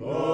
Oh.